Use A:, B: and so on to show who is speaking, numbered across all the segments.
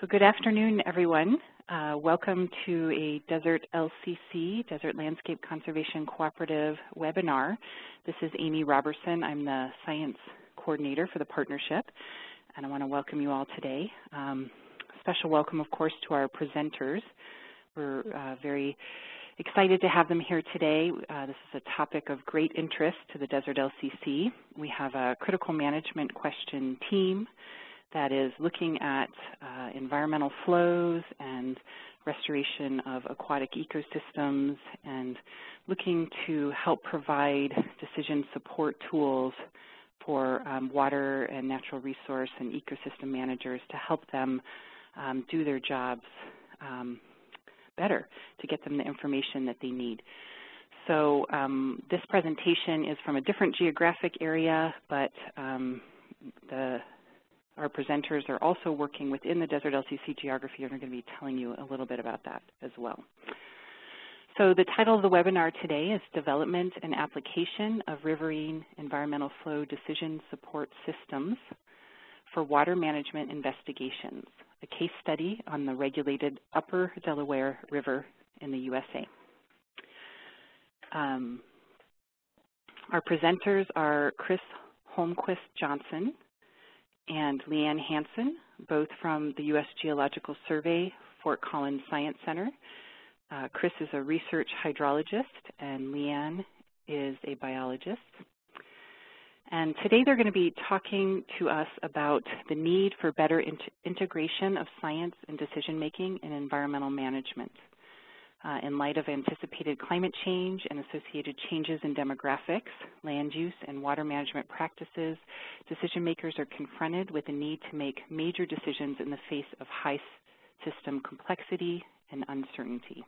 A: So good afternoon, everyone. Uh, welcome to a Desert LCC, Desert Landscape Conservation Cooperative webinar. This is Amy Robertson. I'm the Science Coordinator for the partnership, and I want to welcome you all today. Um, special welcome, of course, to our presenters. We're uh, very excited to have them here today. Uh, this is a topic of great interest to the Desert LCC. We have a critical management question team that is looking at uh, environmental flows and restoration of aquatic ecosystems and looking to help provide decision support tools for um, water and natural resource and ecosystem managers to help them um, do their jobs um, better, to get them the information that they need. So um, this presentation is from a different geographic area, but um, the our presenters are also working within the Desert LCC geography and are going to be telling you a little bit about that as well. So the title of the webinar today is Development and Application of Riverine Environmental Flow Decision Support Systems for Water Management Investigations, a case study on the regulated Upper Delaware River in the USA. Um, our presenters are Chris Holmquist Johnson, and Leanne Hanson, both from the U.S. Geological Survey Fort Collins Science Center. Uh, Chris is a research hydrologist, and Leanne is a biologist. And today they're going to be talking to us about the need for better int integration of science and decision making in environmental management uh, in light of anticipated climate change and associated changes in demographics, land use, and water management practices, decision makers are confronted with the need to make major decisions in the face of high system complexity and uncertainty.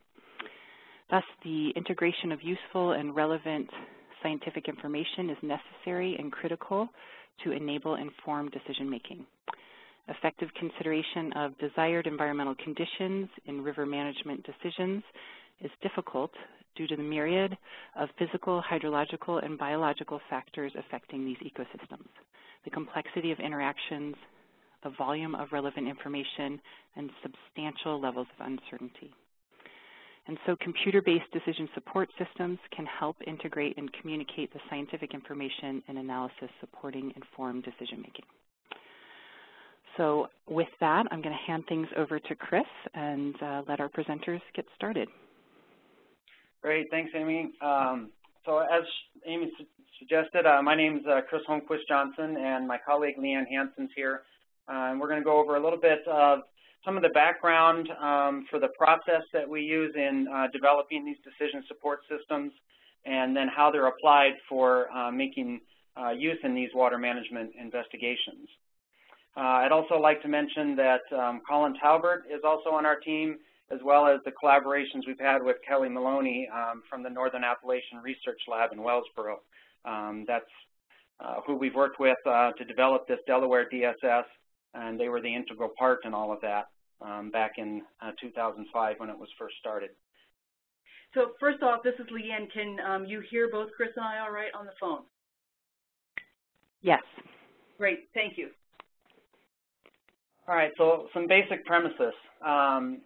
A: Thus, the integration of useful and relevant scientific information is necessary and critical to enable informed decision making. Effective consideration of desired environmental conditions in river management decisions is difficult due to the myriad of physical, hydrological, and biological factors affecting these ecosystems, the complexity of interactions, the volume of relevant information, and substantial levels of uncertainty. And so computer-based decision support systems can help integrate and communicate the scientific information and analysis supporting informed decision-making. So with that, I'm going to hand things over to Chris and uh, let our presenters get started.
B: Great, thanks, Amy. Um, so as Amy su suggested, uh, my name is uh, Chris Holmquist Johnson, and my colleague Leanne Hanson's here. Uh, and we're going to go over a little bit of some of the background um, for the process that we use in uh, developing these decision support systems, and then how they're applied for uh, making use in these water management investigations. Uh, I'd also like to mention that um, Colin Talbert is also on our team, as well as the collaborations we've had with Kelly Maloney um, from the Northern Appalachian Research Lab in Wellsboro. Um, that's uh, who we've worked with uh, to develop this Delaware DSS, and they were the integral part in all of that um, back in uh, 2005 when it was first started.
C: So first off, this is Leanne. Can um, you hear both Chris and I all right on the phone?
A: Yes.
C: Great, thank you.
B: All right, so some basic premises. Um,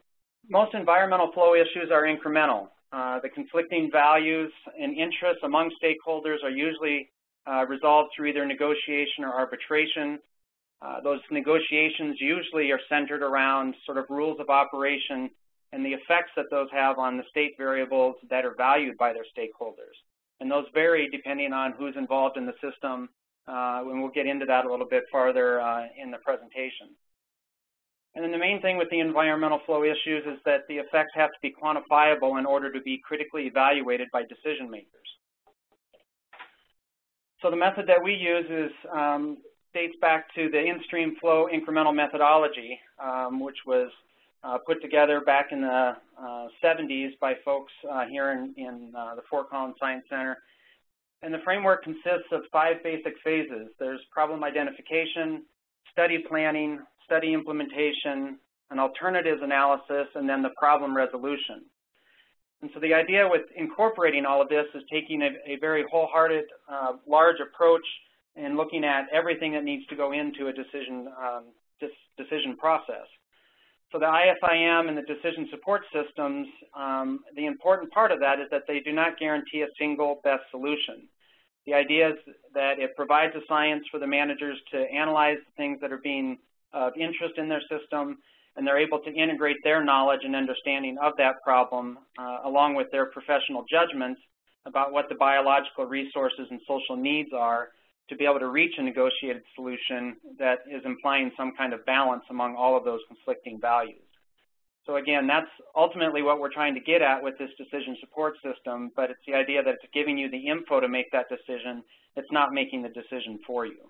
B: most environmental flow issues are incremental. Uh, the conflicting values and interests among stakeholders are usually uh, resolved through either negotiation or arbitration. Uh, those negotiations usually are centered around sort of rules of operation and the effects that those have on the state variables that are valued by their stakeholders. And those vary depending on who's involved in the system, uh, and we'll get into that a little bit farther uh, in the presentation. And then the main thing with the environmental flow issues is that the effects have to be quantifiable in order to be critically evaluated by decision makers. So the method that we use is um, dates back to the in-stream flow incremental methodology, um, which was uh, put together back in the uh, 70s by folks uh, here in, in uh, the Fort Collins Science Center. And the framework consists of five basic phases. There's problem identification, study planning, study implementation, an alternatives analysis, and then the problem resolution. And so the idea with incorporating all of this is taking a, a very wholehearted, uh, large approach and looking at everything that needs to go into a decision, um, decision process. so the IFIM and the decision support systems, um, the important part of that is that they do not guarantee a single best solution. The idea is that it provides a science for the managers to analyze the things that are being of interest in their system, and they're able to integrate their knowledge and understanding of that problem uh, along with their professional judgments about what the biological resources and social needs are to be able to reach a negotiated solution that is implying some kind of balance among all of those conflicting values. So again, that's ultimately what we're trying to get at with this decision support system, but it's the idea that it's giving you the info to make that decision. It's not making the decision for you.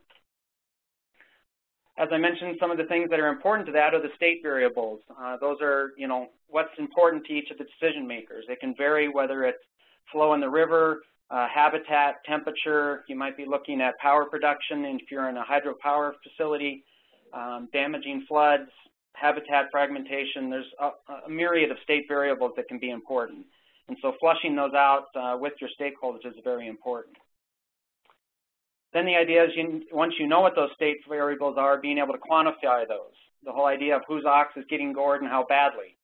B: As I mentioned, some of the things that are important to that are the state variables. Uh, those are, you know, what's important to each of the decision makers. It can vary whether it's flow in the river, uh, habitat, temperature. You might be looking at power production if you're in a hydropower facility, um, damaging floods, habitat fragmentation. There's a, a, myriad of state variables that can be important. And so flushing those out uh, with your stakeholders is very important. Then the idea is you, once you know what those state variables are, being able to quantify those. The whole idea of whose ox is getting gored and how badly.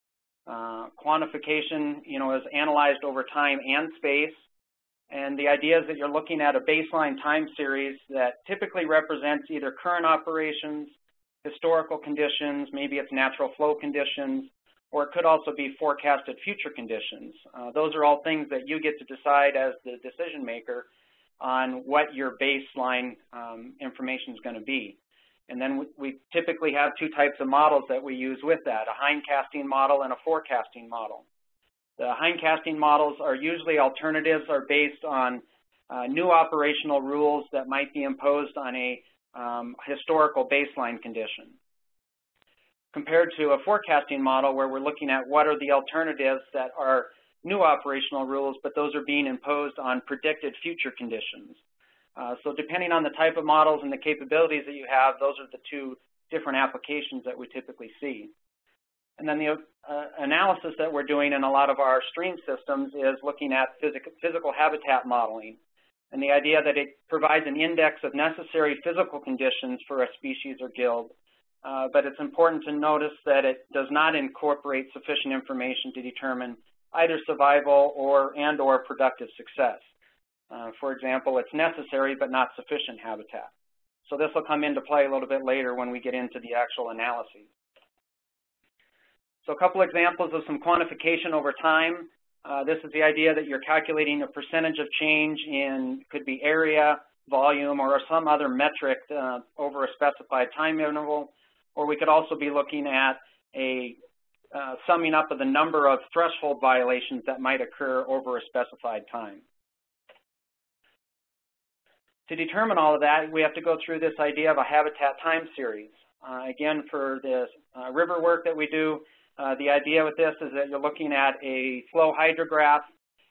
B: Uh, quantification, you know, is analyzed over time and space. And the idea is that you're looking at a baseline time series that typically represents either current operations, historical conditions, maybe it's natural flow conditions, or it could also be forecasted future conditions. Uh, those are all things that you get to decide as the decision maker on what your baseline um, information is going to be. And then we, we, typically have two types of models that we use with that, a hindcasting model and a forecasting model. The hindcasting models are usually alternatives are based on uh, new operational rules that might be imposed on a um, historical baseline condition. Compared to a forecasting model where we're looking at what are the alternatives that are new operational rules, but those are being imposed on predicted future conditions. Uh, so depending on the type of models and the capabilities that you have, those are the two different applications that we typically see. And then the uh, analysis that we're doing in a lot of our stream systems is looking at physic physical habitat modeling. And the idea that it provides an index of necessary physical conditions for a species or guild. Uh, but it's important to notice that it does not incorporate sufficient information to determine either survival or and or productive success. Uh, for example, it's necessary but not sufficient habitat. So this will come into play a little bit later when we get into the actual analyses. So a couple examples of some quantification over time. Uh, this is the idea that you're calculating a percentage of change in, could be area, volume, or some other metric uh, over a specified time interval. Or we could also be looking at a uh, summing up of the number of threshold violations that might occur over a specified time. To determine all of that, we have to go through this idea of a habitat time series. Uh, again, for this uh, river work that we do, uh, the idea with this is that you're looking at a flow hydrograph.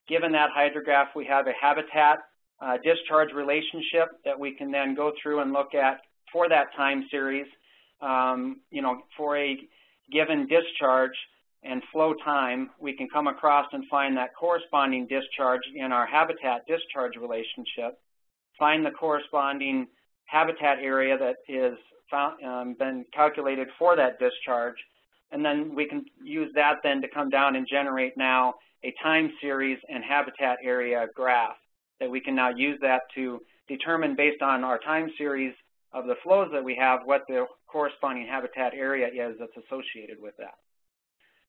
B: Given that hydrograph, we have a habitat uh, discharge relationship that we can then go through and look at for that time series. Um, you know, for a given discharge and flow time, we can come across and find that corresponding discharge in our habitat discharge relationship, find the corresponding habitat area that is found, um, been calculated for that discharge, and then we can use that then to come down and generate now a time series and habitat area graph that we can now use that to determine based on our time series of the flows that we have what the corresponding habitat area is that's associated with that.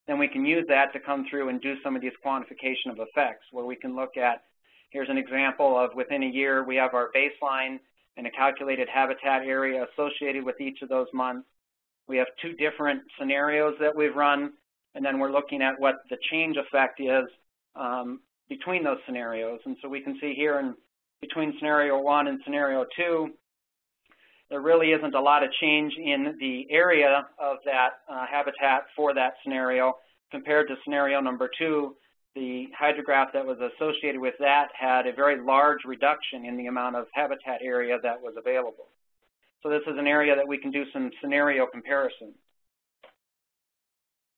B: Then we can use that to come through and do some of these quantification of effects where we can look at, here's an example of within a year we have our baseline and a calculated habitat area associated with each of those months. We have two different scenarios that we've run, and then we're looking at what the change effect is um, between those scenarios. And so we can see here in between scenario one and scenario two, there really isn't a lot of change in the area of that uh, habitat for that scenario compared to scenario number two. The hydrograph that was associated with that had a very large reduction in the amount of habitat area that was available. So this is an area that we can do some scenario comparison.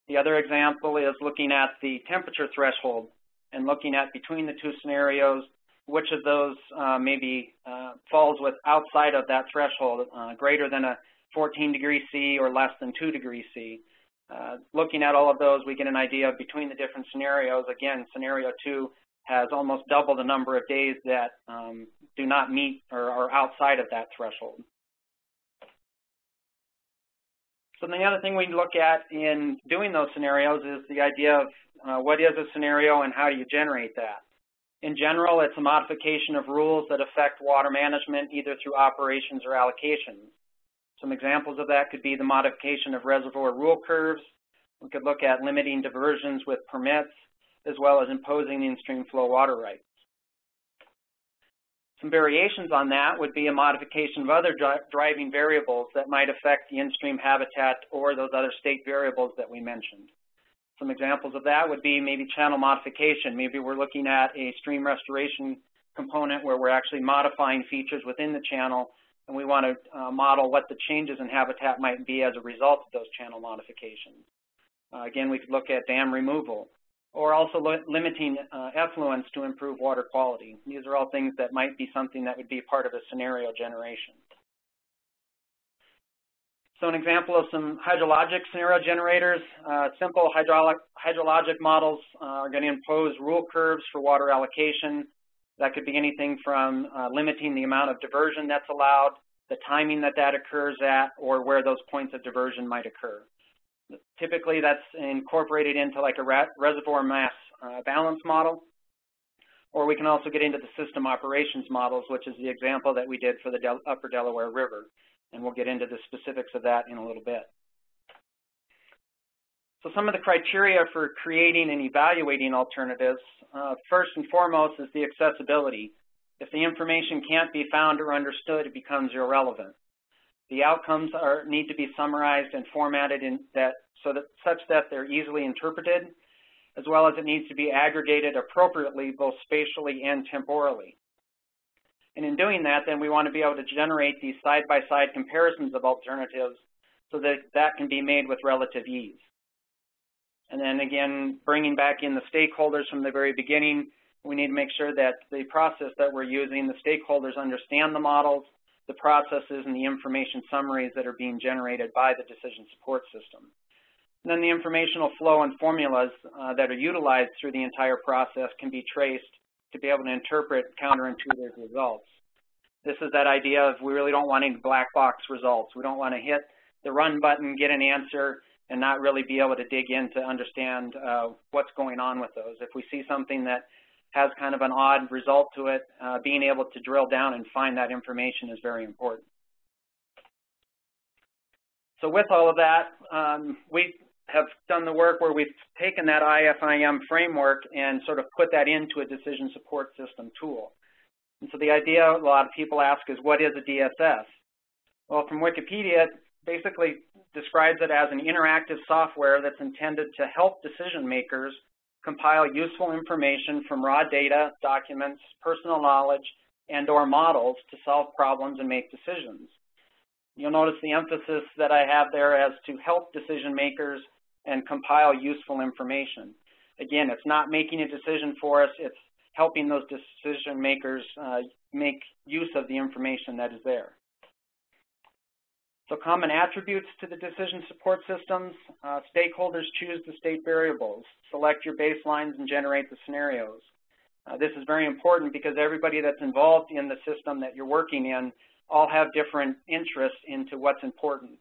B: The other example is looking at the temperature threshold and looking at between the two scenarios which of those uh, maybe uh, falls with outside of that threshold, uh, greater than a 14 degrees C or less than 2 degrees C. uh, looking at all of those, we get an idea of between the different scenarios. Again, scenario two has almost double the number of days that um, do not meet or are outside of that threshold. So the other thing we look at in doing those scenarios is the idea of uh, what is a scenario and how do you generate that. In general, it's a modification of rules that affect water management either through operations or allocations. Some examples of that could be the modification of reservoir rule curves. We could look at limiting diversions with permits, as well as imposing in-stream flow water rights. Some variations on that would be a modification of other dri driving variables that might affect the in-stream habitat or those other state variables that we mentioned. Some examples of that would be maybe channel modification. Maybe we're looking at a stream restoration component where we're actually modifying features within the channel and we want to uh, model what the changes in habitat might be as a result of those channel modifications. Uh, again, we could look at dam removal or also limiting uh, effluents to improve water quality. These are all things that might be something that would be part of a scenario generation. So an example of some hydrologic scenario generators, uh, simple hydrologic, hydrologic models uh, are going to impose rule curves for water allocation. That could be anything from uh, limiting the amount of diversion that's allowed, the timing that that occurs at, or where those points of diversion might occur. Typically, that's incorporated into like a reservoir mass uh, balance model, or we can also get into the system operations models, which is the example that we did for the Del Upper Delaware River, and we'll get into the specifics of that in a little bit. So some of the criteria for creating and evaluating alternatives, uh, first and foremost is the accessibility. If the information can't be found or understood, it becomes irrelevant. The outcomes are, need to be summarized and formatted in that, so that, such that they're easily interpreted, as well as it needs to be aggregated appropriately both spatially and temporally. And in doing that, then we want to be able to generate these side-by-side -side comparisons of alternatives so that that can be made with relative ease. And then again, bringing back in the stakeholders from the very beginning, we need to make sure that the process that we're using, the stakeholders understand the models, the processes and the information summaries that are being generated by the decision support system. And then the informational flow and formulas uh, that are utilized through the entire process can be traced to be able to interpret counterintuitive results. This is that idea of we really don't want any black box results. We don't want to hit the run button, get an answer, and not really be able to dig in to understand uh, what's going on with those. If we see something that has kind of an odd result to it, uh, being able to drill down and find that information is very important. So with all of that, um, we have done the work where we've taken that IFIM framework and sort of put that into a decision support system tool. And so the idea a lot of people ask is, what is a DSS? Well, from Wikipedia, it basically describes it as an interactive software that's intended to help decision makers compile useful information from raw data, documents, personal knowledge, and or models to solve problems and make decisions. You'll notice the emphasis that I have there as to help decision makers and compile useful information. Again, it's not making a decision for us, it's helping those decision makers uh, make use of the information that is there. So common attributes to the decision support systems, uh, stakeholders choose the state variables, select your baselines and generate the scenarios. Uh, this is very important because everybody that's involved in the system that you're working in all have different interests into what's important.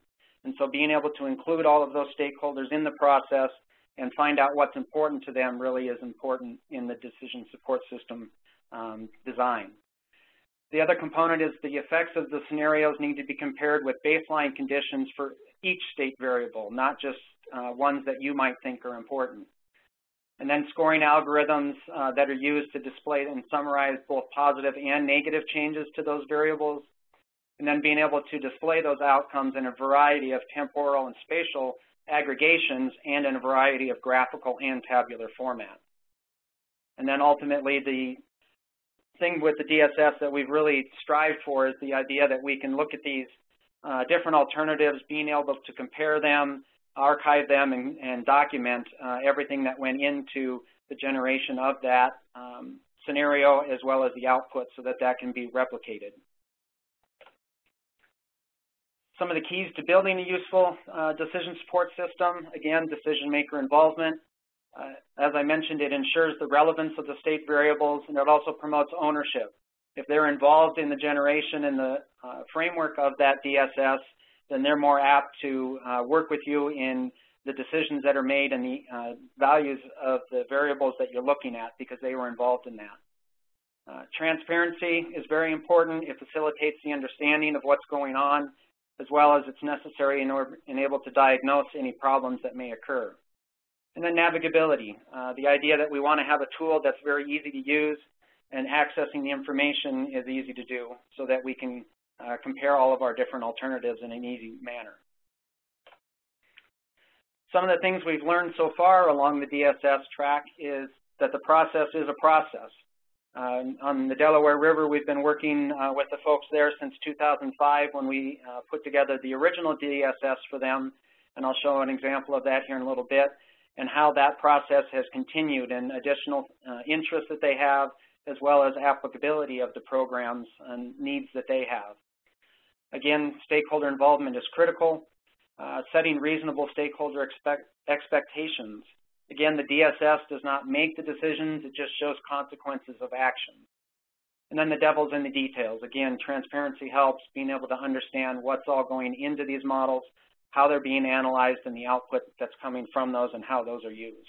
B: And so being able to include all of those stakeholders in the process and find out what's important to them really is important in the decision support system um, design. The other component is the effects of the scenarios need to be compared with baseline conditions for each state variable, not just uh, ones that you might think are important. And then scoring algorithms uh, that are used to display and summarize both positive and negative changes to those variables. And then being able to display those outcomes in a variety of temporal and spatial aggregations and in a variety of graphical and tabular formats. And then ultimately the thing with the DSS that we've really strived for is the idea that we can look at these uh, different alternatives, being able to compare them, archive them, and, and document uh, everything that went into the generation of that um, scenario as well as the output so that that can be replicated. Some of the keys to building a useful uh, decision support system, again, decision maker involvement. Uh, as I mentioned, it ensures the relevance of the state variables and it also promotes ownership. If they're involved in the generation and the uh, framework of that DSS, then they're more apt to uh, work with you in the decisions that are made and the uh, values of the variables that you're looking at because they were involved in that. Uh, transparency is very important. It facilitates the understanding of what's going on as well as it's necessary in order in able to diagnose any problems that may occur. And then navigability, uh, the idea that we want to have a tool that's very easy to use and accessing the information is easy to do so that we can uh, compare all of our different alternatives in an easy manner. Some of the things we've learned so far along the DSS track is that the process is a process. Uh, on the Delaware River, we've been working uh, with the folks there since 2005 when we uh, put together the original DSS for them, and I'll show an example of that here in a little bit, and how that process has continued and additional uh, interests that they have, as well as applicability of the programs and needs that they have. Again, stakeholder involvement is critical. Uh, setting reasonable stakeholder expect expectations Again, the DSS does not make the decisions, it just shows consequences of action. And then the devil's in the details. Again, transparency helps, being able to understand what's all going into these models, how they're being analyzed, and the output that's coming from those and how those are used.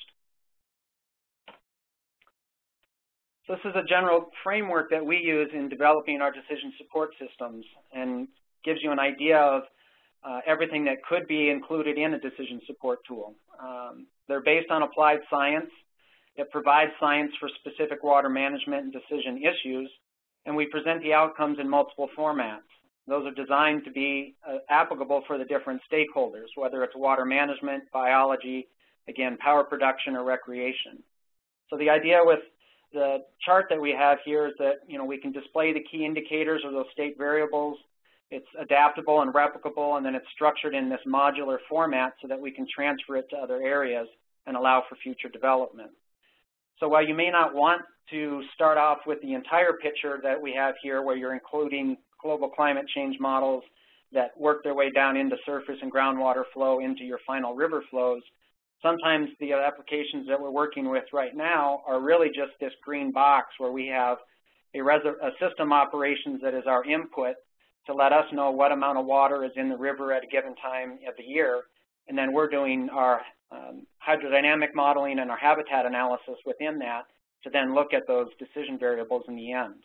B: So this is a general framework that we use in developing our decision support systems and gives you an idea of uh, everything that could be included in a decision support tool. Um, they're based on applied science. It provides science for specific water management and decision issues, and we present the outcomes in multiple formats. Those are designed to be uh, applicable for the different stakeholders, whether it's water management, biology, again, power production, or recreation. So the idea with the chart that we have here is that, you know, we can display the key indicators or those state variables. It's adaptable and replicable, and then it's structured in this modular format so that we can transfer it to other areas and allow for future development. So while you may not want to start off with the entire picture that we have here where you're including global climate change models that work their way down into surface and groundwater flow into your final river flows, sometimes the applications that we're working with right now are really just this green box where we have a, a system operations that is our input to let us know what amount of water is in the river at a given time of the year, and then we're doing our um, hydrodynamic modeling and our habitat analysis within that to then look at those decision variables in the end.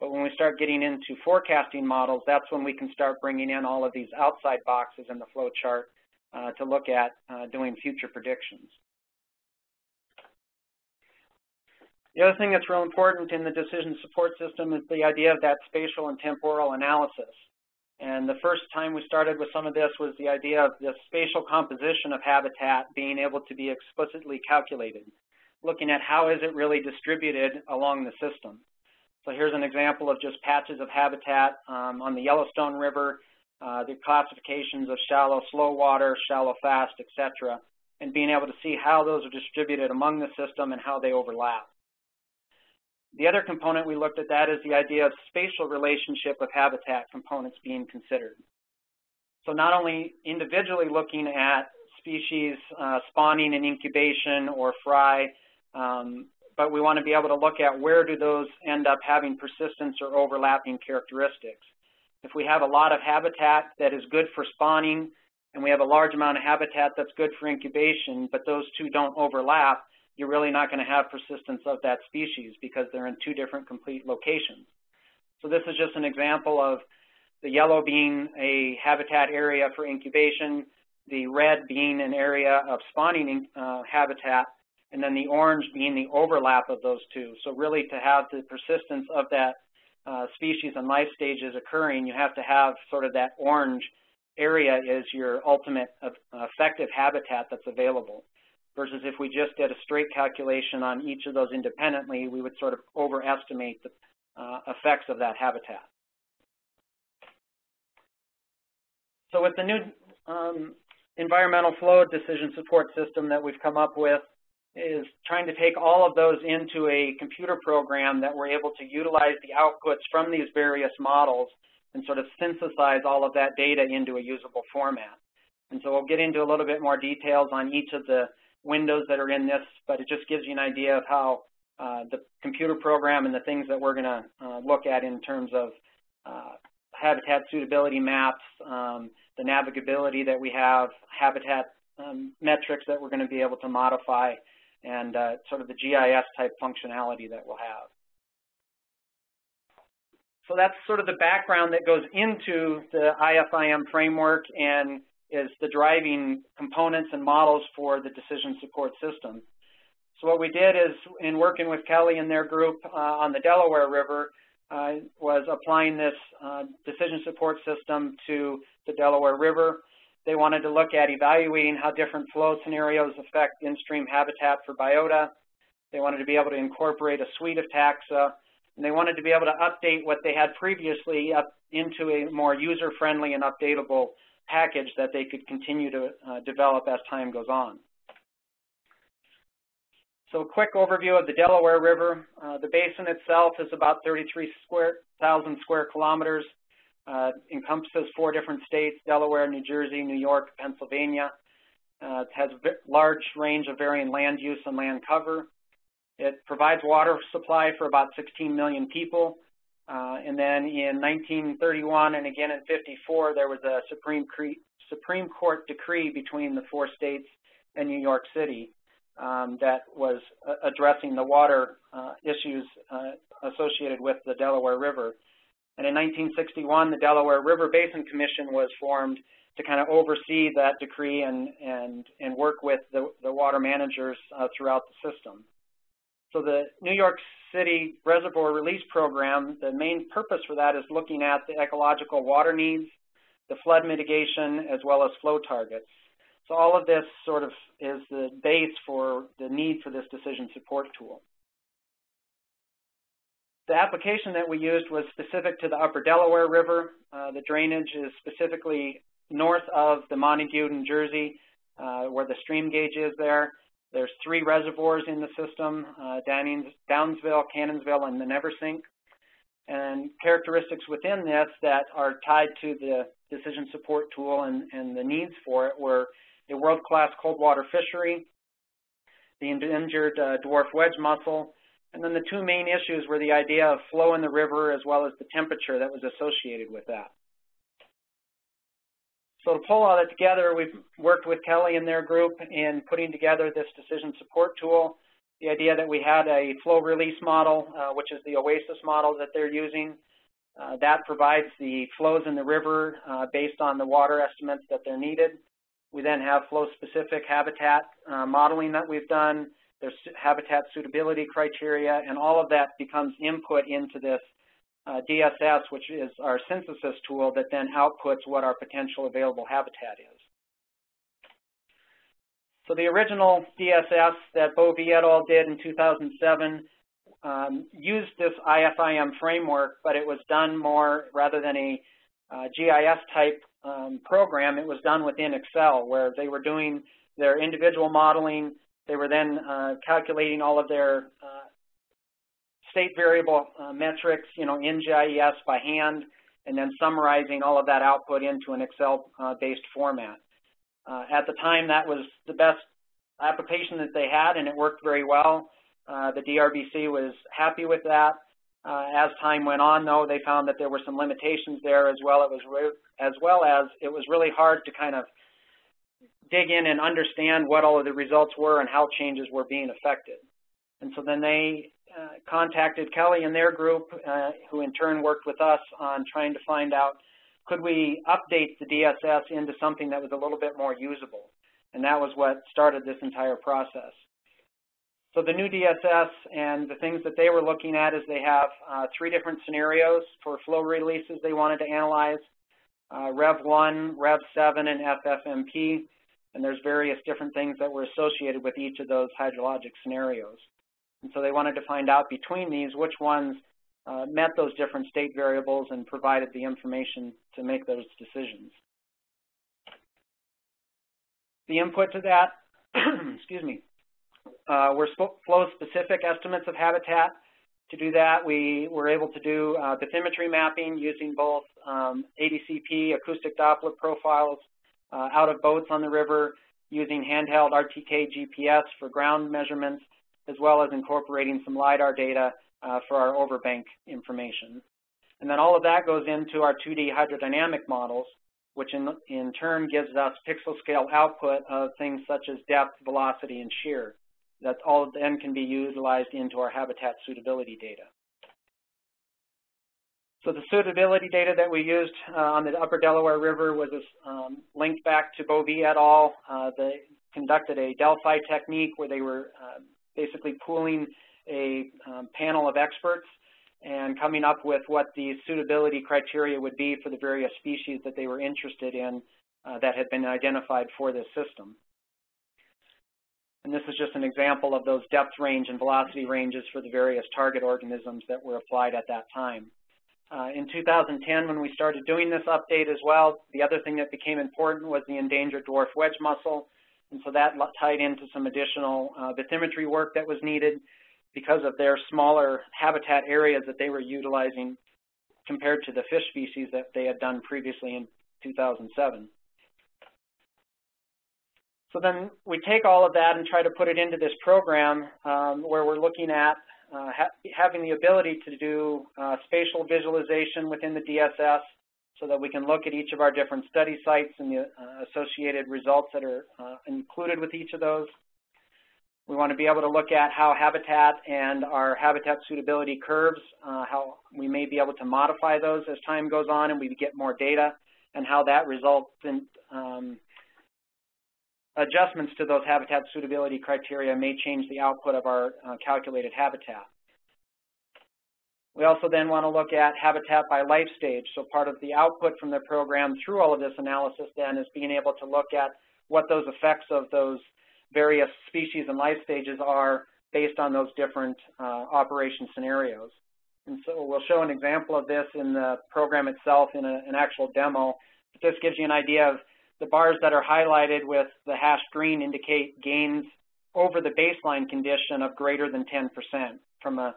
B: But when we start getting into forecasting models, that's when we can start bringing in all of these outside boxes in the flow chart uh, to look at uh, doing future predictions. The other thing that's real important in the decision support system is the idea of that spatial and temporal analysis. And the first time we started with some of this was the idea of the spatial composition of habitat being able to be explicitly calculated, looking at how is it really distributed along the system. So here's an example of just patches of habitat um, on the Yellowstone River, uh, the classifications of shallow, slow water, shallow, fast, etc., and being able to see how those are distributed among the system and how they overlap. The other component we looked at that is the idea of spatial relationship of habitat components being considered. So not only individually looking at species uh, spawning and incubation or fry, um, but we want to be able to look at where do those end up having persistence or overlapping characteristics. If we have a lot of habitat that is good for spawning and we have a large amount of habitat that's good for incubation, but those two don't overlap, you're really not going to have persistence of that species because they're in two different complete locations. So this is just an example of the yellow being a habitat area for incubation, the red being an area of spawning uh, habitat, and then the orange being the overlap of those two. So really to have the persistence of that uh, species and life stages occurring, you have to have sort of that orange area is your ultimate uh, effective habitat that's available versus if we just did a straight calculation on each of those independently, we would sort of overestimate the uh, effects of that habitat. So with the new um, environmental flow decision support system that we've come up with is trying to take all of those into a computer program that we're able to utilize the outputs from these various models and sort of synthesize all of that data into a usable format. And so we'll get into a little bit more details on each of the windows that are in this, but it just gives you an idea of how uh, the computer program and the things that we're going to uh, look at in terms of uh, habitat suitability maps, um, the navigability that we have, habitat um, metrics that we're going to be able to modify, and uh, sort of the GIS type functionality that we'll have. So that's sort of the background that goes into the IFIM framework and is the driving components and models for the decision support system. So what we did is, in working with Kelly and their group uh, on the Delaware River, uh, was applying this uh, decision support system to the Delaware River. They wanted to look at evaluating how different flow scenarios affect in-stream habitat for biota. They wanted to be able to incorporate a suite of taxa, and they wanted to be able to update what they had previously up into a more user-friendly and updatable package that they could continue to uh, develop as time goes on. So a quick overview of the Delaware River. Uh, the basin itself is about 33,000 square kilometers. Uh, encompasses four different states, Delaware, New Jersey, New York, Pennsylvania. Uh, it has a large range of varying land use and land cover. It provides water supply for about 16 million people. Uh, and then in 1931 and again in 54, there was a Supreme, Supreme Court decree between the four states and New York City um, that was uh, addressing the water uh, issues uh, associated with the Delaware River. And in 1961, the Delaware River Basin Commission was formed to kind of oversee that decree and, and, and work with the, the water managers uh, throughout the system. So the New York City Reservoir Release Program, the main purpose for that is looking at the ecological water needs, the flood mitigation, as well as flow targets. So all of this sort of is the base for the need for this decision support tool. The application that we used was specific to the upper Delaware River. Uh, the drainage is specifically north of the Montague, New Jersey, uh, where the stream gauge is there. There's three reservoirs in the system, uh, Downsville, Cannonsville, and the Neversink. And characteristics within this that are tied to the decision support tool and, and the needs for it were a world-class cold water fishery, the endangered uh, dwarf wedge mussel, and then the two main issues were the idea of flow in the river as well as the temperature that was associated with that. So to pull all that together, we've worked with Kelly and their group in putting together this decision support tool. The idea that we had a flow release model, uh, which is the OASIS model that they're using. Uh, that provides the flows in the river uh, based on the water estimates that they're needed. We then have flow-specific habitat uh, modeling that we've done. There's habitat suitability criteria, and all of that becomes input into this DSS, which is our synthesis tool that then outputs what our potential available habitat is. So the original DSS that Bovee et al. did in 2007 um, used this IFIM framework, but it was done more rather than a uh, GIS type um, program, it was done within Excel where they were doing their individual modeling. They were then uh, calculating all of their uh, state variable uh, metrics, you know, in GIS by hand, and then summarizing all of that output into an Excel-based uh, format. Uh, at the time, that was the best application that they had, and it worked very well. Uh, the DRBC was happy with that. Uh, as time went on, though, they found that there were some limitations there as well. It was as well as it was really hard to kind of dig in and understand what all of the results were and how changes were being affected. And so then they contacted Kelly and their group, uh, who in turn worked with us on trying to find out could we update the DSS into something that was a little bit more usable. And that was what started this entire process. So the new DSS and the things that they were looking at is they have uh, three different scenarios for flow releases they wanted to analyze, uh, Rev 1, Rev 7, and FFMP, and there's various different things that were associated with each of those hydrologic scenarios. And so they wanted to find out between these which ones uh, met those different state variables and provided the information to make those decisions. The input to that, excuse me, uh, were flow-specific estimates of habitat. To do that, we were able to do uh, bathymetry mapping using both um, ADCP acoustic Doppler profiles uh, out of boats on the river, using handheld RTK GPS for ground measurements, as well as incorporating some LIDAR data uh, for our overbank information. And then all of that goes into our 2D hydrodynamic models, which in, in turn gives us pixel scale output of things such as depth, velocity, and shear. That all of then can be utilized into our habitat suitability data. So the suitability data that we used uh, on the upper Delaware River was um, linked back to Bovee et al. Uh, they conducted a Delphi technique where they were uh, basically pooling a um, panel of experts and coming up with what the suitability criteria would be for the various species that they were interested in uh, that had been identified for this system. And this is just an example of those depth range and velocity ranges for the various target organisms that were applied at that time. Uh, in 2010, when we started doing this update as well, the other thing that became important was the endangered dwarf wedge mussel. And so that tied into some additional uh, bathymetry work that was needed because of their smaller habitat areas that they were utilizing compared to the fish species that they had done previously in 2007. So then we take all of that and try to put it into this program um, where we're looking at uh, ha having the ability to do uh, spatial visualization within the DSS so that we can look at each of our different study sites and the uh, associated results that are uh, included with each of those. We want to be able to look at how habitat and our habitat suitability curves, uh, how we may be able to modify those as time goes on and we get more data, and how that results in um, adjustments to those habitat suitability criteria may change the output of our uh, calculated habitat. We also then want to look at habitat by life stage. So part of the output from the program through all of this analysis then is being able to look at what those effects of those various species and life stages are based on those different uh, operation scenarios. And so we'll show an example of this in the program itself in a, an actual demo. But this gives you an idea of the bars that are highlighted with the hash green indicate gains over the baseline condition of greater than 10% from a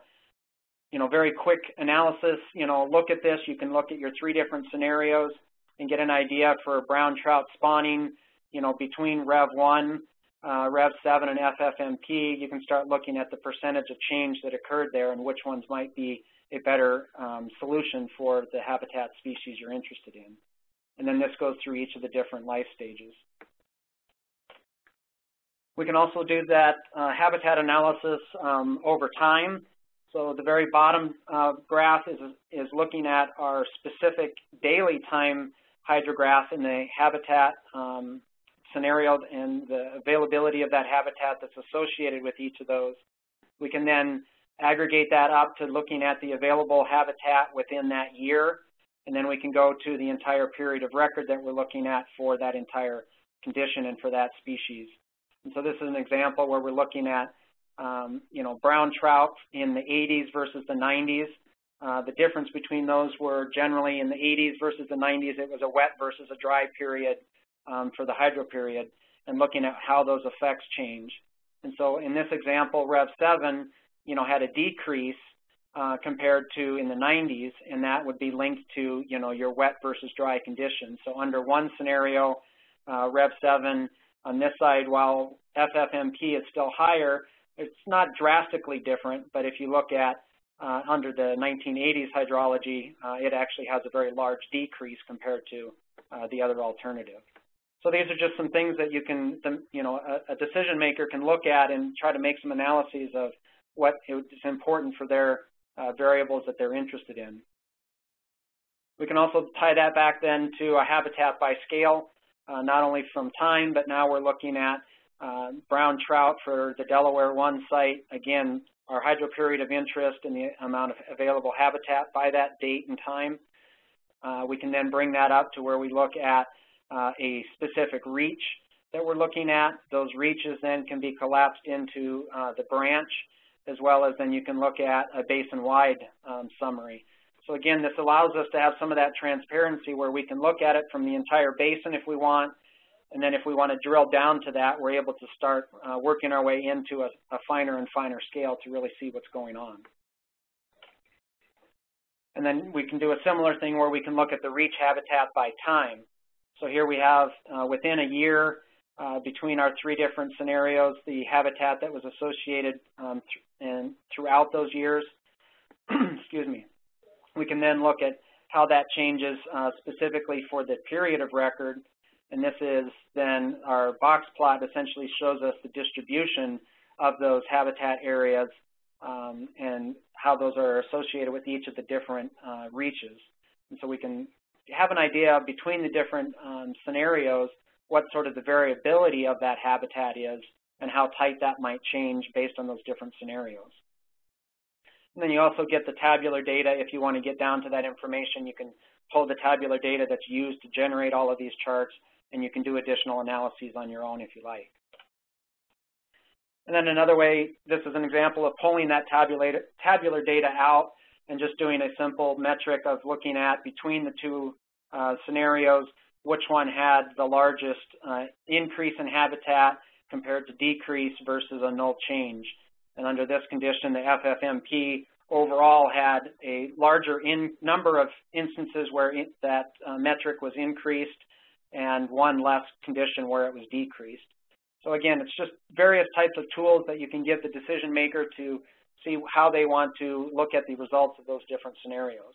B: you know, very quick analysis, you know, look at this. You can look at your three different scenarios and get an idea for brown trout spawning, you know, between Rev 1 uh, Rev7 and FFMP, you can start looking at the percentage of change that occurred there and which ones might be a better um, solution for the habitat species you're interested in. And then this goes through each of the different life stages. We can also do that uh, habitat analysis um, over time. So the very bottom uh, graph is, is looking at our specific daily time hydrograph in the habitat um, scenario and the availability of that habitat that's associated with each of those. We can then aggregate that up to looking at the available habitat within that year, and then we can go to the entire period of record that we're looking at for that entire condition and for that species. And so this is an example where we're looking at, um, you know, brown trout in the 80s versus the 90s. Uh, the difference between those were generally in the 80s versus the 90s, it was a wet versus a dry period um, for the hydro period and looking at how those effects change. And so in this example, Rev 7, you know, had a decrease uh, compared to in the 90s, and that would be linked to, you know, your wet versus dry conditions. So under one scenario, uh, Rev 7 on this side, while FFMP is still higher, it's not drastically different, but if you look at uh, under the 1980s hydrology, uh, it actually has a very large decrease compared to uh, the other alternative. So these are just some things that you can, you know, a, a decision maker can look at and try to make some analyses of what is important for their uh, variables that they're interested in. We can also tie that back then to a habitat by scale, uh, not only from time, but now we're looking at uh, brown trout for the Delaware 1 site. Again, our hydro period of interest and the amount of available habitat by that date and time. Uh, we can then bring that up to where we look at uh, a specific reach that we're looking at. Those reaches then can be collapsed into uh, the branch, as well as then you can look at a basin-wide um, summary. So again, this allows us to have some of that transparency where we can look at it from the entire basin if we want, and then if we want to drill down to that, we're able to start uh, working our way into a, a finer and finer scale to really see what's going on. And then we can do a similar thing where we can look at the reach habitat by time. So here we have uh, within a year uh, between our three different scenarios, the habitat that was associated um, th and throughout those years. Excuse me. We can then look at how that changes uh, specifically for the period of record. And this is then our box plot essentially shows us the distribution of those habitat areas um, and how those are associated with each of the different uh, reaches. And so we can have an idea between the different um, scenarios what sort of the variability of that habitat is and how tight that might change based on those different scenarios. And then you also get the tabular data. If you want to get down to that information, you can pull the tabular data that's used to generate all of these charts, and you can do additional analyses on your own if you like. And then another way, this is an example of pulling that tabular data out and just doing a simple metric of looking at between the two uh, scenarios, which one had the largest uh, increase in habitat compared to decrease versus a null change. And under this condition, the FFMP overall had a larger in number of instances where that uh, metric was increased and one less condition where it was decreased. So again, it's just various types of tools that you can give the decision maker to see how they want to look at the results of those different scenarios.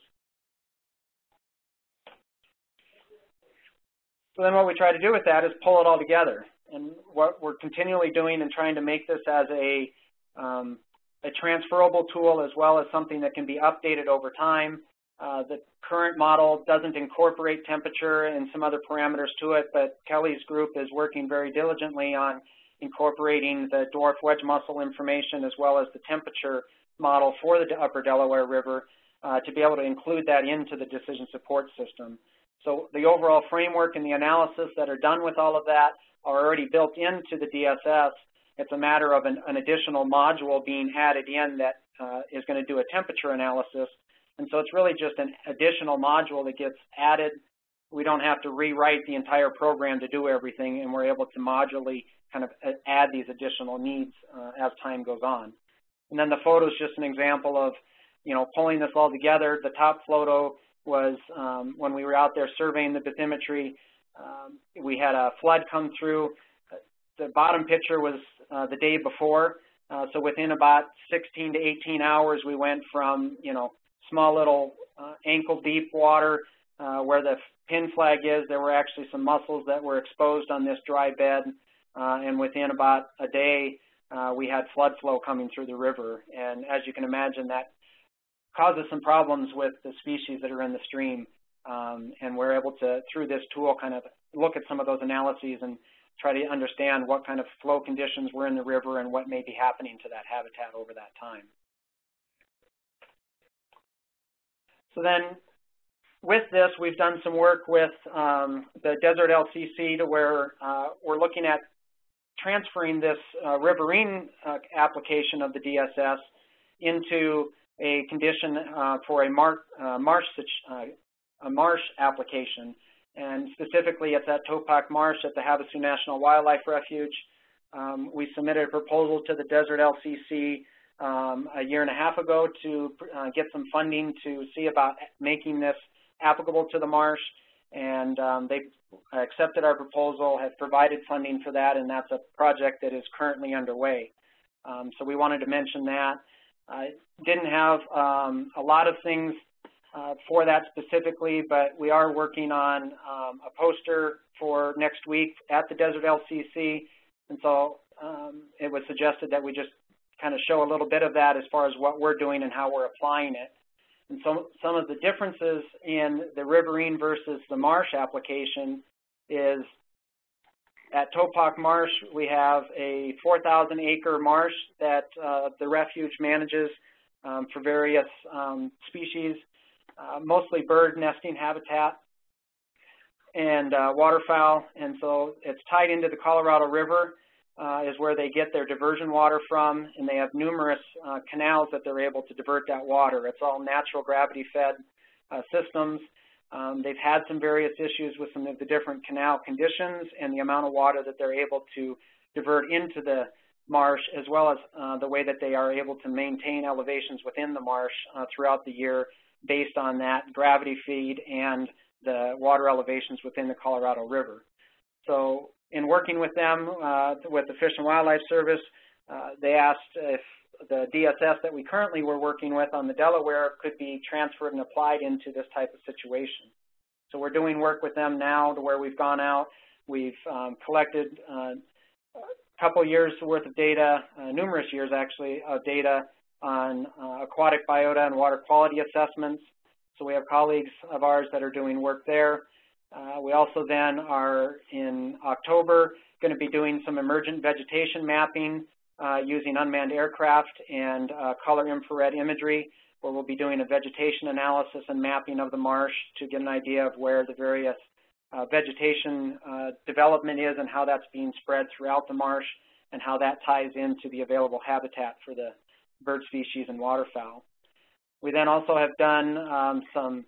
B: So then what we try to do with that is pull it all together. And what we're continually doing and trying to make this as a, um, a transferable tool as well as something that can be updated over time. Uh, the current model doesn't incorporate temperature and some other parameters to it, but Kelly's group is working very diligently on incorporating the dwarf wedge mussel information as well as the temperature model for the upper Delaware River uh, to be able to include that into the decision support system. So the overall framework and the analysis that are done with all of that are already built into the DSS. It's a matter of an, an additional module being added in that uh, is going to do a temperature analysis and so it's really just an additional module that gets added. We don't have to rewrite the entire program to do everything, and we're able to modularly kind of add these additional needs uh, as time goes on. And then the photo is just an example of, you know, pulling this all together. The top photo was um, when we were out there surveying the bathymetry. Um, we had a flood come through. The bottom picture was uh, the day before. Uh, so within about 16 to 18 hours, we went from, you know, small little uh, ankle deep water uh, where the pin flag is. There were actually some mussels that were exposed on this dry bed, uh, and within about a day, uh, we had flood flow coming through the river. And as you can imagine, that causes some problems with the species that are in the stream. Um, and we're able to, through this tool, kind of look at some of those analyses and try to understand what kind of flow conditions were in the river and what may be happening to that habitat over that time. So then with this, we've done some work with um, the Desert LCC to where uh, we're looking at transferring this uh, riverine uh, application of the DSS into a condition uh, for a mar uh, marsh, uh, a marsh application. And specifically, at Topock Marsh at the Havasu National Wildlife Refuge. Um, we submitted a proposal to the Desert LCC um, a year and a half ago to uh, get some funding to see about making this applicable to the marsh. And um, they accepted our proposal, have provided funding for that, and that's a project that is currently underway. Um, so we wanted to mention that. I didn't have um, a lot of things uh, for that specifically, but we are working on um, a poster for next week at the Desert LCC. And so um, it was suggested that we just kind of show a little bit of that as far as what we're doing and how we're applying it. And some, some of the differences in the riverine versus the marsh application is at Topock Marsh, we have a 4,000 acre marsh that uh, the refuge manages um, for various um, species, uh, mostly bird nesting habitat and uh, waterfowl. And so it's tied into the Colorado River uh, is where they get their diversion water from, and they have numerous uh, canals that they're able to divert that water. It's all natural gravity-fed uh, systems. Um, they've had some various issues with some of the different canal conditions and the amount of water that they're able to divert into the marsh, as well as uh, the way that they are able to maintain elevations within the marsh uh, throughout the year, based on that gravity feed and the water elevations within the Colorado River. So in working with them, uh, with the Fish and Wildlife Service, uh, they asked if the DSS that we currently were working with on the Delaware could be transferred and applied into this type of situation. So we're doing work with them now to where we've gone out. We've um, collected uh, a couple years worth of data, uh, numerous years actually, of data on uh, aquatic biota and water quality assessments. So we have colleagues of ours that are doing work there. Uh, we also then are in October going to be doing some emergent vegetation mapping uh, using unmanned aircraft and uh, color infrared imagery, where we'll be doing a vegetation analysis and mapping of the marsh to get an idea of where the various uh, vegetation uh, development is and how that's being spread throughout the marsh and how that ties into the available habitat for the bird species and waterfowl. We then also have done um, some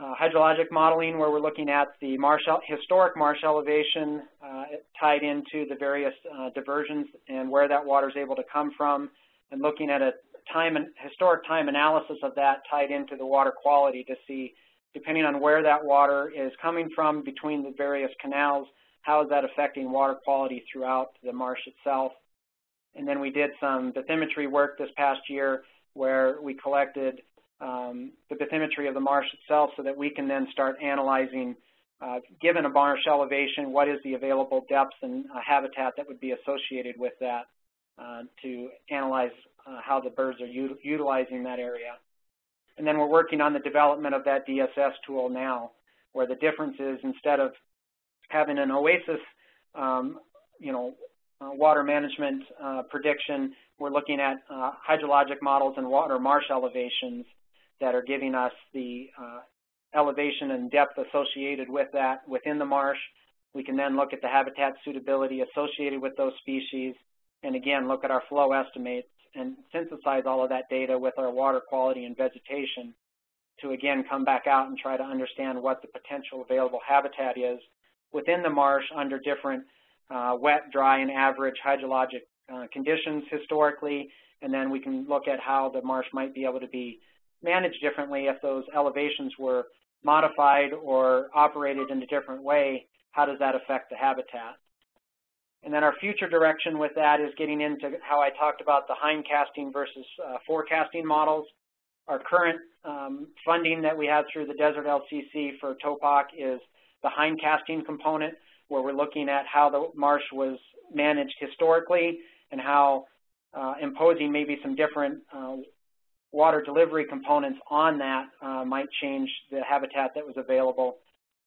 B: hydrologic modeling where we're looking at the marsh, historic marsh elevation uh, tied into the various uh, diversions and where that water is able to come from and looking at a time and historic time analysis of that tied into the water quality to see depending on where that water is coming from between the various canals, how is that affecting water quality throughout the marsh itself. And then we did some bathymetry work this past year where we collected um, the bathymetry of the marsh itself so that we can then start analyzing, uh, given a marsh elevation, what is the available depth and uh, habitat that would be associated with that uh, to analyze uh, how the birds are utilizing that area. And then we're working on the development of that DSS tool now, where the difference is instead of having an OASIS, um, you know, uh, water management uh, prediction, we're looking at hydrologic models and water marsh elevations that are giving us the uh, elevation and depth associated with that within the marsh. We can then look at the habitat suitability associated with those species and again look at our flow estimates and synthesize all of that data with our water quality and vegetation to again come back out and try to understand what the potential available habitat is within the marsh under different uh, wet, dry, and average hydrologic uh, conditions historically, and then we can look at how the marsh might be able to be managed differently if those elevations were modified or operated in a different way, how does that affect the habitat? And then our future direction with that is getting into how I talked about the hindcasting versus uh, forecasting models. Our current um, funding that we have through the Desert LCC for Topock is the hindcasting component, where we're looking at how the marsh was managed historically and how uh, imposing maybe some different uh, water delivery components on that uh, might change the habitat that was available.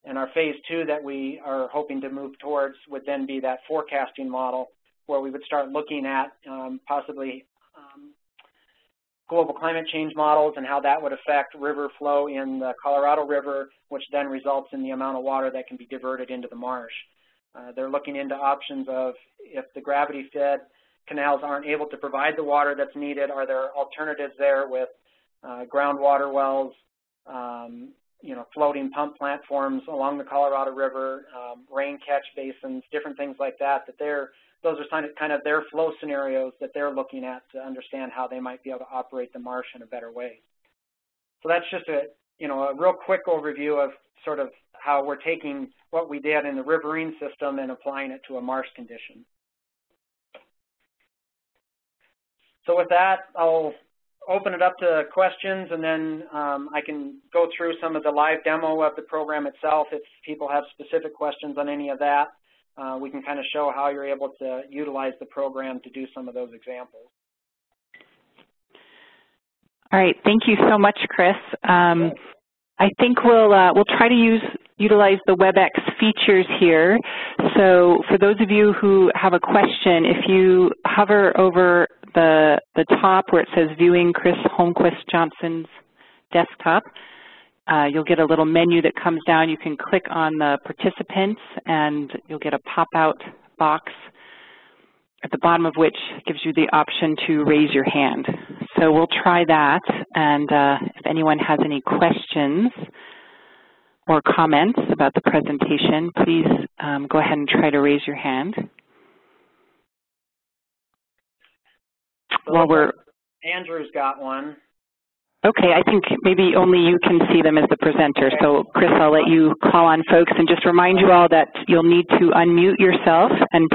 B: And our phase two that we are hoping to move towards would then be that forecasting model where we would start looking at um, possibly um, global climate change models and how that would affect river flow in the Colorado River, which then results in the amount of water that can be diverted into the marsh. Uh, they're looking into options of if the gravity-fed canals aren't able to provide the water that's needed, are there alternatives there with uh, groundwater wells, um, you know, floating pump platforms along the Colorado River, um, rain catch basins, different things like that, that they're, those are kind of, kind of their flow scenarios that they're looking at to understand how they might be able to operate the marsh in a better way. So that's just a, you know, a real quick overview of sort of how we're taking what we did in the riverine system and applying it to a marsh condition. So with that, I'll open it up to questions, and then um, I can go through some of the live demo of the program itself. If people have specific questions on any of that, uh, we can kind of show how you're able to utilize the program to do some of those examples.
A: All right, thank you so much, Chris. Um, I think we'll uh, we'll try to use utilize the WebEx features here. So for those of you who have a question, if you hover over the, the top where it says viewing Chris Holmquist Johnson's desktop, uh, you'll get a little menu that comes down. You can click on the participants and you'll get a pop-out box at the bottom of which gives you the option to raise your hand. So we'll try that and uh, if anyone has any questions or comments about the presentation, please um, go ahead and try to raise your hand.
B: Well, we're Andrew's got one.
A: Okay, I think maybe only you can see them as the presenter. So Chris, I'll let you call on folks and just remind you all that you'll need to unmute yourself and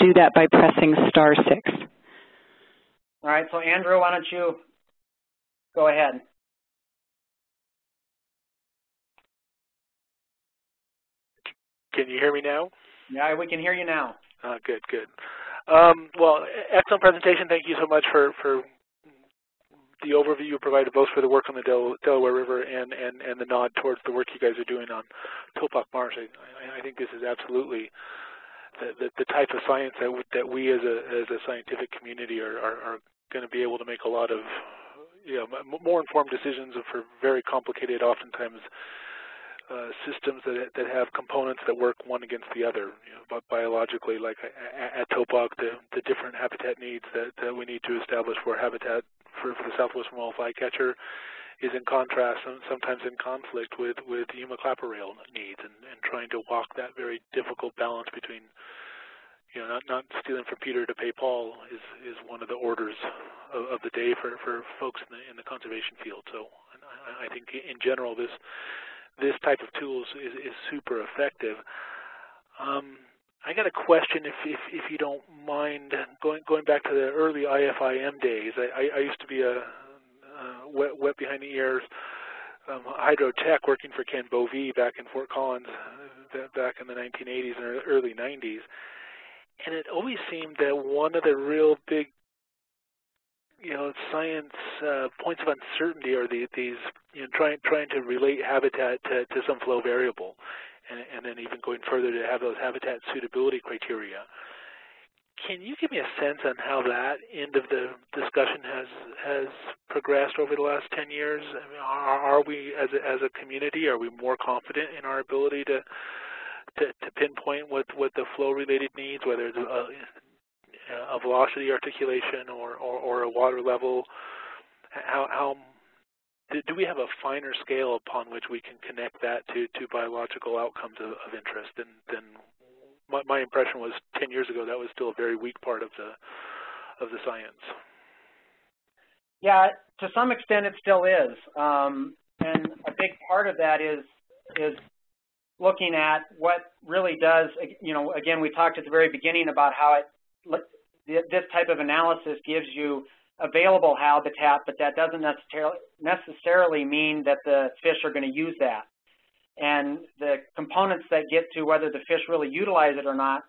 A: do that by pressing star six.
B: All right, so Andrew, why don't you go ahead.
D: Can you hear me now?
B: Yeah, we can hear you now.
D: Uh, good, good. Um, well, excellent presentation. Thank you so much for, for the overview you provided both for the work on the Del Delaware River and, and, and the nod towards the work you guys are doing on Topock Marsh. I, I think this is absolutely the, the, the, type of science that, that we as a, as a scientific community are, are, are going to be able to make a lot of you know, more informed decisions for very complicated, oftentimes uh, systems that that have components that work one against the other. You know, biologically, like at Topock, the the different habitat needs that, that we need to establish for habitat for, for the southwestern willow flycatcher is in contrast and sometimes in conflict with with Yuma clapper rail needs, and, and trying to walk that very difficult balance between you know, not, not stealing from Peter to pay Paul is, is one of the orders of, of the day for, for folks in the, in the conservation field. So I, I think in general this this type of tools is, is super effective. Um, I got a question, if, if, if you don't mind, going going back to the early IFIM days. I, I, I used to be a, a wet, wet behind the ears um, hydrotech working for Ken Bovee back in Fort Collins uh, back in the 1980s and early 90s. And it always seemed that one of the real big you know, science uh, points of uncertainty are the, these, you know, trying trying to relate habitat to, to some flow variable, and, and then even going further to have those habitat suitability criteria. Can you give me a sense on how that end of the discussion has has progressed over the last 10 years? I mean, are, are we, as a, as a community, are we more confident in our ability to to, to pinpoint what what the flow-related needs, whether it's uh, a velocity articulation or, or, or a water level? How, how do we have a finer scale upon which we can connect that to, to biological outcomes of, of interest? And then my, my impression was 10 years ago that was still a very weak part of the of the science.
B: Yeah, to some extent it still is, um, and a big part of that is is looking at what really does. You know, again, we talked at the very beginning about how it this type of analysis gives you available habitat, but that doesn't necessarily necessarily mean that the fish are going to use that. And the components that get to whether the fish really utilize it or not,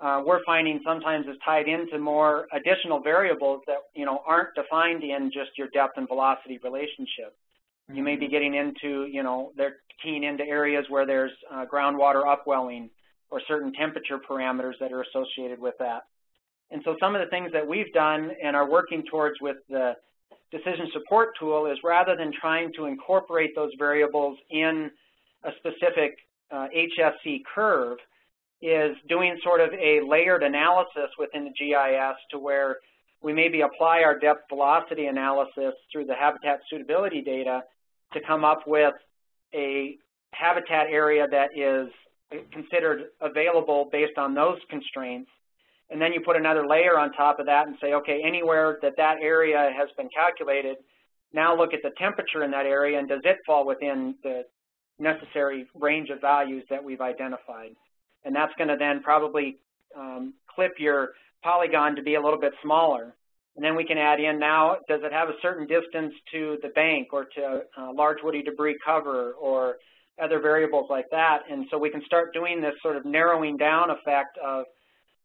B: uh, we're finding sometimes is tied into more additional variables that you know aren't defined in just your depth and velocity relationship. You may be getting into, you know, they're keying into areas where there's uh, groundwater upwelling or certain temperature parameters that are associated with that. And so some of the things that we've done and are working towards with the decision support tool is rather than trying to incorporate those variables in a specific uh, HSC curve, is doing sort of a layered analysis within the GIS to where we maybe apply our depth velocity analysis through the habitat suitability data to come up with a habitat area that is considered available based on those constraints and then you put another layer on top of that and say, okay, anywhere that that area has been calculated, now look at the temperature in that area and does it fall within the necessary range of values that we've identified. And that's going to then probably um, clip your polygon to be a little bit smaller. And then we can add in now, does it have a certain distance to the bank or to uh, large woody debris cover or other variables like that. And so we can start doing this sort of narrowing down effect of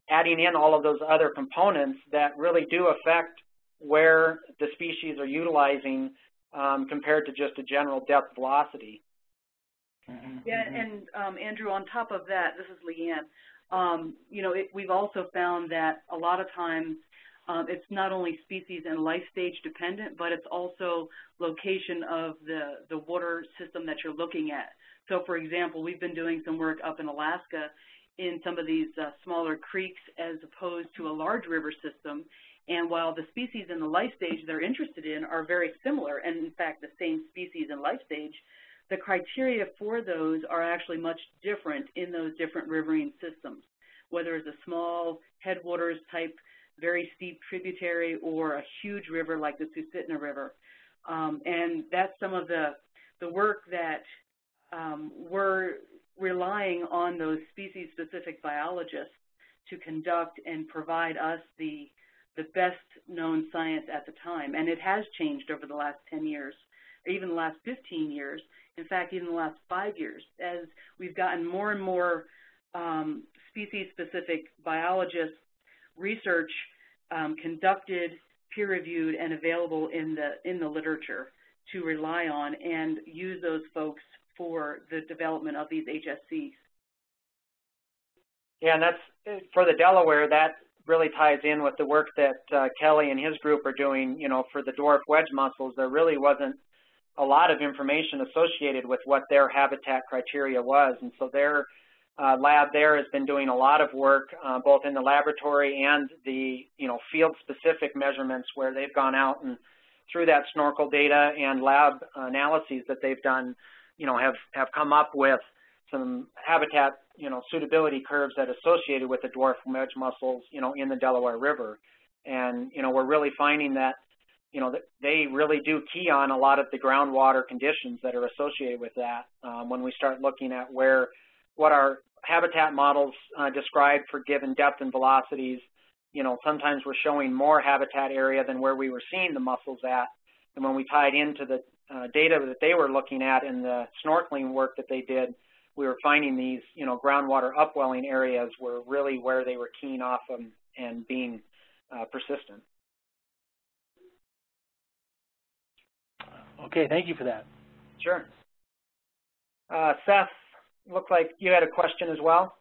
B: adding in all of those other components that really do affect where the species are utilizing um, compared to just a general depth velocity.
C: Mm-hmm. Yeah, and um, Andrew, on top of that, this is Leanne. Um, you know, it, we've also found that a lot of times um, it's not only species and life stage dependent, but it's also location of the, the water system that you're looking at. So, for example, we've been doing some work up in Alaska, in some of these uh, smaller creeks as opposed to a large river system. And while the species and the life stage they're interested in are very similar, and in fact the same species and life stage, the criteria for those are actually much different in those different riverine systems, whether it's a small headwaters type, very steep tributary, or a huge river like the Susitna River. Um, and that's some of the, the work that um, we're relying on those species-specific biologists to conduct and provide us the, the best known science at the time. And it has changed over the last 10 years, or even the last 15 years. In fact, even the last five years, as we've gotten more and more um, species-specific biologists research um, conducted, peer-reviewed, and available in the in the literature to rely on and use those folks for the development of these HSCs.
B: Yeah, and that's for the Delaware. That really ties in with the work that uh, Kelly and his group are doing. You know, for the dwarf wedge mussels, there really wasn't a lot of information associated with what their habitat criteria was, and so their uh, lab there has been doing a lot of work, uh, both in the laboratory and the you know field-specific measurements, where they've gone out and through that snorkel data and lab analyses that they've done, you know, have have come up with some habitat you know suitability curves that associated with the dwarf wedge mussels, you know, in the Delaware River, and you know we're really finding that you know, that they really do key on a lot of the groundwater conditions that are associated with that um, when we start looking at where, what our habitat models uh, describe for given depth and velocities. You know, sometimes we're showing more habitat area than where we were seeing the mussels at. And when we tied into the uh, data that they were looking at in the snorkeling work that they did, we were finding these, you know, groundwater upwelling areas were really where they were keen off them and being uh, persistent.
D: Okay, thank you for that.
B: Sure. Uh, Seth, looked like you had a question as well.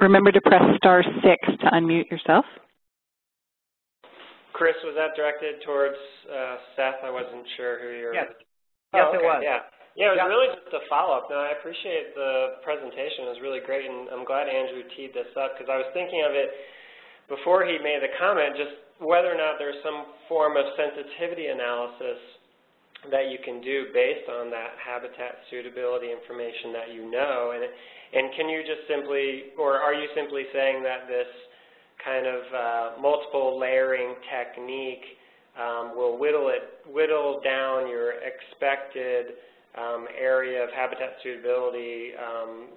A: Remember to press star six to unmute yourself.
E: Chris, was that directed towards uh, Seth? I wasn't sure who you were.
B: Yes,
E: oh,
B: yes
E: okay.
B: it was.
E: Yeah. Yeah, it was really just a follow-up. No, I appreciate the presentation. It was really great, and I'm glad Andrew teed this up because I was thinking of it before he made the comment, just whether or not there's some form of sensitivity analysis that you can do based on that habitat suitability information that you know. And, and can you just simply, or are you simply saying that this kind of uh, multiple layering technique um, will whittle it, whittle down your expected um, area of habitat suitability um,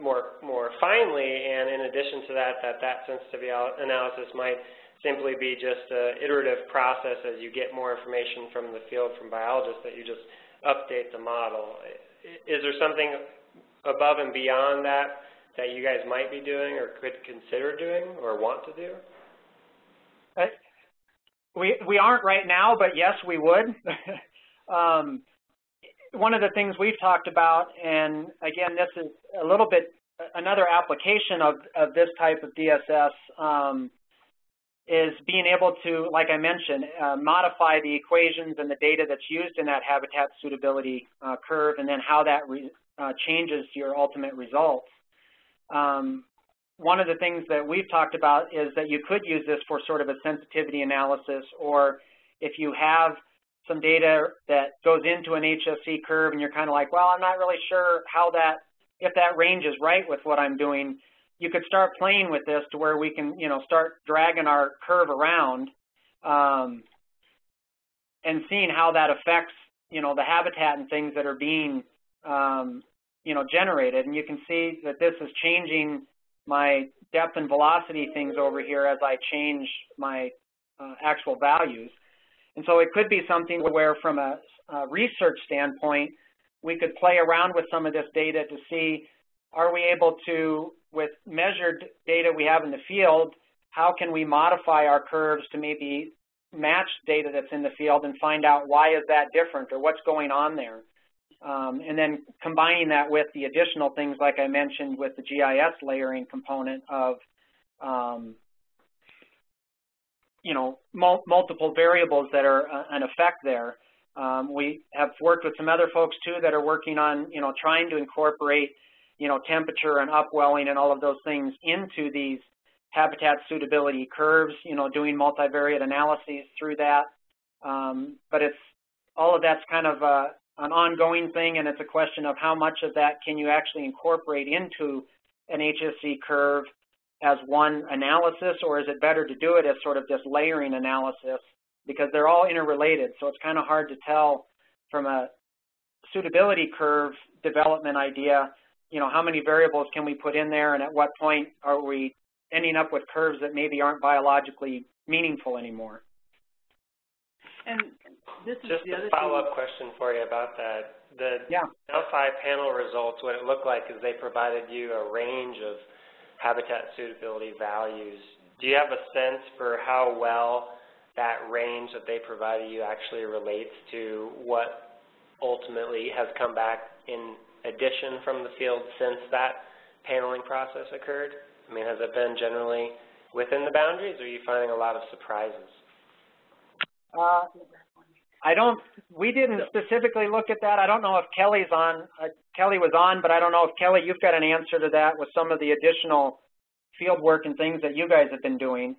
E: more more finely, and in addition to that, that that sensitivity analysis might simply be just an iterative process as you get more information from the field from biologists that you just update the model. Is there something above and beyond that that you guys might be doing or could consider doing or want to do?
B: We, we aren't right now, but yes, we would. um, one of the things we've talked about, and again, this is a little bit another application of, of this type of DSS, um, is being able to, like I mentioned, uh, modify the equations and the data that's used in that habitat suitability uh, curve and then how that uh, changes your ultimate results. Um, one of the things that we've talked about is that you could use this for sort of a sensitivity analysis or if you have some data that goes into an HSC curve and you're kind of like, well, I'm not really sure how that, if that range is right with what I'm doing, you could start playing with this to where we can, you know, start dragging our curve around um, and seeing how that affects, you know, the habitat and things that are being, um, you know, generated. And you can see that this is changing my depth and velocity things over here as I change my uh, actual values. And so it could be something where from a, a research standpoint, we could play around with some of this data to see, are we able to, with measured data we have in the field, how can we modify our curves to maybe match data that's in the field and find out why is that different or what's going on there. Um, and then combining that with the additional things like I mentioned with the GIS layering component of um, you know, mul multiple variables that are uh, an effect there. Um, we have worked with some other folks too that are working on, you know, trying to incorporate, you know, temperature and upwelling and all of those things into these habitat suitability curves, you know, doing multivariate analyses through that. Um, but it's, all of that's kind of a, uh, an ongoing thing and it's a question of how much of that can you actually incorporate into an HSC curve as one analysis, or is it better to do it as sort of just layering analysis because they're all interrelated. So it's kind of hard to tell from a suitability curve development idea, you know, how many variables can we put in there and at what point are we ending up with curves that maybe aren't biologically meaningful anymore.
C: And this is
E: Just
C: the other
E: a follow-up question for you about that. The
B: yeah.
E: Delphi panel results, what it looked like is they provided you a range of habitat suitability values. Do you have a sense for how well that range that they provided you actually relates to what ultimately has come back in addition from the field since that paneling process occurred? I mean, has it been generally within the boundaries, or are you finding a lot of surprises?
B: Uh, I don't, we didn't specifically look at that. I don't know if Kelly's on, uh, Kelly was on, but I don't know if Kelly, you've got an answer to that with some of the additional field work and things that you guys have been doing.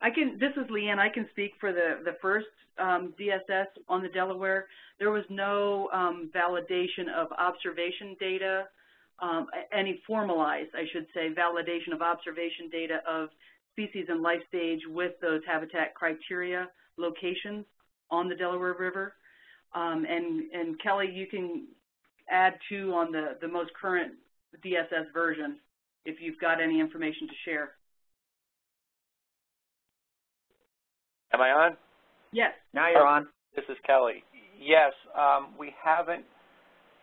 C: I can, this is Leanne, I can speak for the, the first um, DSS on the Delaware. There was no um, validation of observation data, um, any formalized, I should say, validation of observation data of species and life stage with those habitat criteria locations on the Delaware River. Um, and, and Kelly, you can add two on the, the most current DSS version if you've got any information to share.
F: Am I on?
C: Yes.
B: Now you're on.
F: This is Kelly. Yes, um, we haven't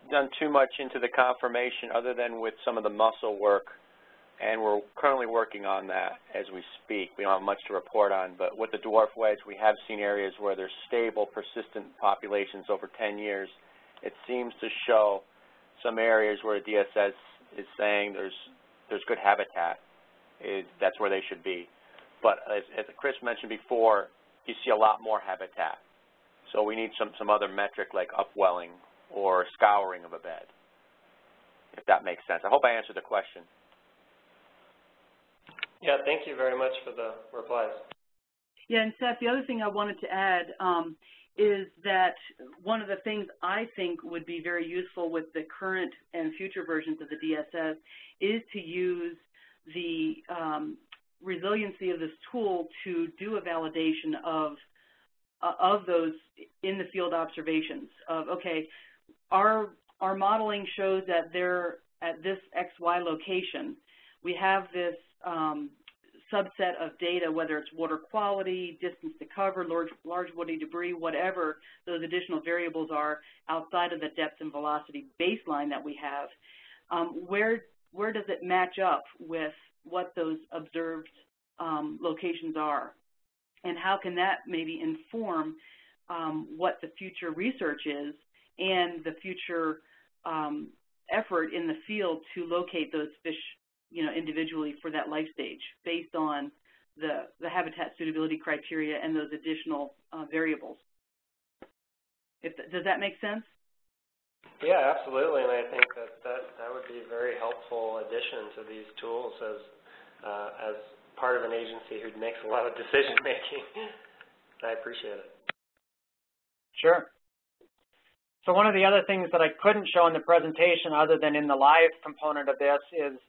F: done too much into the confirmation other than with some of the mussel work and we're currently working on that as we speak. We don't have much to report on, but with the dwarf wedge, we have seen areas where there's stable, persistent populations over 10 years. It seems to show some areas where DSS is saying there's there's good habitat. Is that's where they should be. But as, as Chris mentioned before, you see a lot more habitat. So we need some some other metric like upwelling or scouring of a bed, if that makes sense. I hope I answered the question.
E: Yeah, thank you very much for the replies.
C: Yeah, and Seth, the other thing I wanted to add um, is that one of the things I think would be very useful with the current and future versions of the DSS is to use the um, resiliency of this tool to do a validation of uh, of those in the field observations of okay, our our modeling shows that they're at this XY location. We have this um, subset of data, whether it's water quality, distance to cover, large, large woody debris, whatever those additional variables are outside of the depth and velocity baseline that we have, um, where, where does it match up with what those observed um, locations are? And how can that maybe inform um, what the future research is and the future um, effort in the field to locate those fish you know, individually for that life stage based on the, the habitat suitability criteria and those additional uh, variables. If, does that make sense?
E: Yeah, absolutely, and I think that that, that would be a very helpful addition to these tools as, uh, as part of an agency who makes a lot of decision making. I appreciate it.
B: Sure. So one of the other things that I couldn't show in the presentation other than in the live component of this is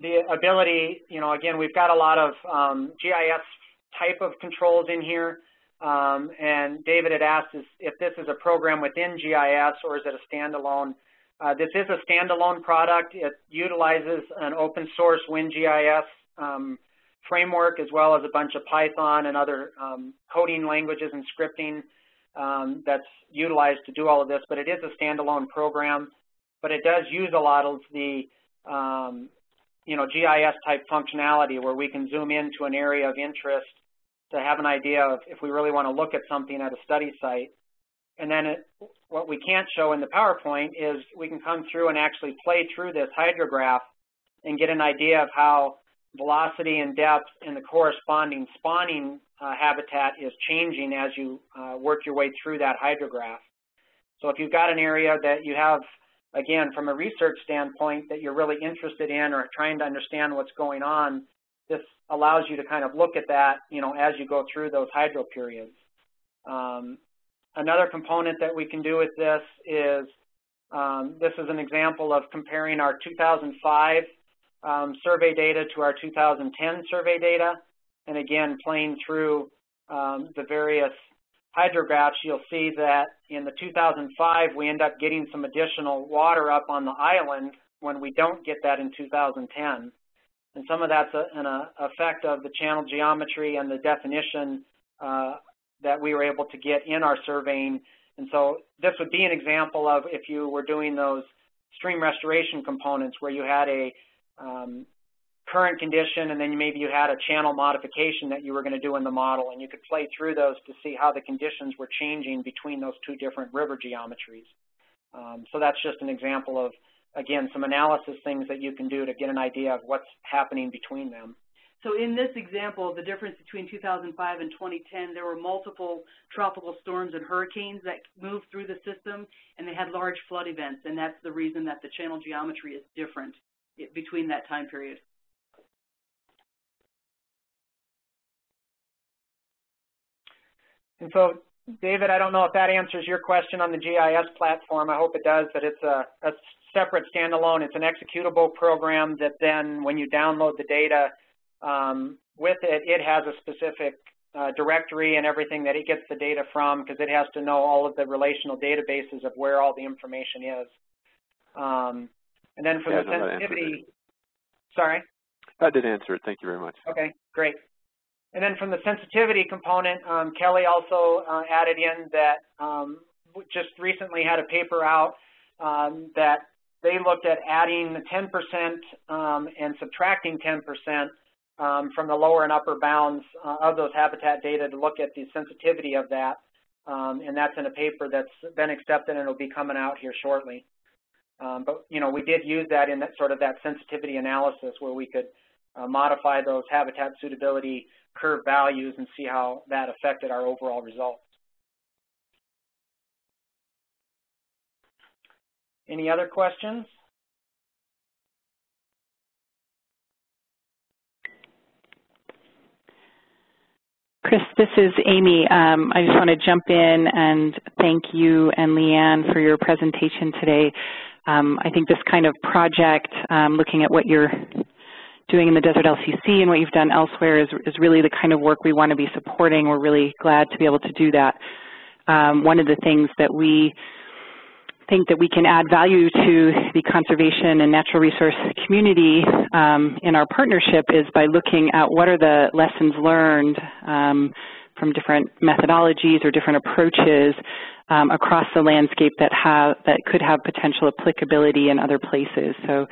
B: the ability, you know, again, we've got a lot of um, GIS type of controls in here. Um, and David had asked is if this is a program within GIS or is it a standalone. Uh, this is a standalone product. It utilizes an open source WinGIS um, framework as well as a bunch of Python and other um, coding languages and scripting um, that's utilized to do all of this. But it is a standalone program. But it does use a lot of the um, you know, GIS type functionality where we can zoom into an area of interest to have an idea of if we really want to look at something at a study site. And then it, what we can't show in the PowerPoint is we can come through and actually play through this hydrograph and get an idea of how velocity and depth in the corresponding spawning uh, habitat is changing as you uh, work your way through that hydrograph. So if you've got an area that you have again, from a research standpoint that you're really interested in or trying to understand what's going on, this allows you to kind of look at that, you know, as you go through those hydro periods. Um, another component that we can do with this is, um, this is an example of comparing our 2005 um, survey data to our 2010 survey data. And again, playing through um, the various hydrographs, you'll see that in the 2005, we end up getting some additional water up on the island when we don't get that in 2010. And some of that's a, an a effect of the channel geometry and the definition uh, that we were able to get in our surveying. And so this would be an example of if you were doing those stream restoration components where you had a um, current condition, and then maybe you had a channel modification that you were going to do in the model, and you could play through those to see how the conditions were changing between those two different river geometries. Um, so that's just an example of, again, some analysis things that you can do to get an idea of what's happening between them.
C: So in this example, the difference between 2005 and 2010, there were multiple tropical storms and hurricanes that moved through the system, and they had large flood events, and that's the reason that the channel geometry is different between that time period.
B: And so, David, I don't know if that answers your question on the GIS platform. I hope it does, but it's a, a separate standalone. It's an executable program that then when you download the data um, with it, it has a specific uh, directory and everything that it gets the data from because it has to know all of the relational databases of where all the information is. Um, and then for
G: yeah,
B: the sensitivity, sorry?
G: I did answer it. Thank you very much.
B: Okay, great. And then from the sensitivity component, um, Kelly also uh, added in that um, just recently had a paper out um, that they looked at adding 10% um, and subtracting 10% um, from the lower and upper bounds uh, of those habitat data to look at the sensitivity of that. Um, and that's in a paper that's been accepted and it'll be coming out here shortly. Um, but, you know, we did use that in that sort of that sensitivity analysis where we could uh, modify those habitat suitability curve values and see how that affected our overall results. Any other questions?
A: Chris, this is Amy. Um, I just want to jump in and thank you and Leanne for your presentation today. Um, I think this kind of project, um, looking at what you're doing in the Desert LCC and what you've done elsewhere is, is really the kind of work we want to be supporting. We're really glad to be able to do that. Um, one of the things that we think that we can add value to the conservation and natural resource community um, in our partnership is by looking at what are the lessons learned um, from different methodologies or different approaches um, across the landscape that have that could have potential applicability in other places. So